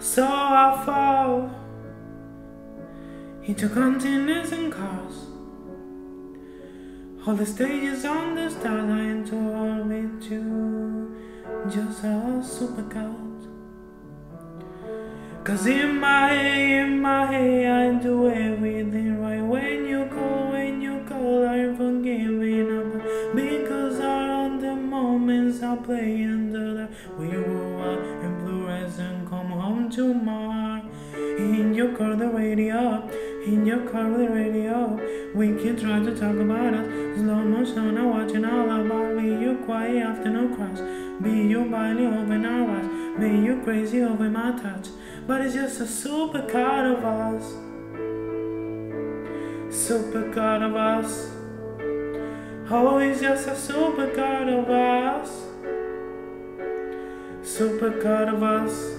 So I fall into continents and cars. All the stages on the stars I into all with you, just a supercut. Cause in my head, in my head, I do everything right. When you call, when you call, I'm forgiving up. Because all the moments I play under the we to my in your car, the radio, in your car, the radio. We can try to talk about us. Slow motion, I'm watching all about me. You quiet after no crash. Be you barely open our eyes. Be you crazy over my touch. But it's just a supercut of us. Supercut of us. Oh, it's just a supercut of us. Super card of us.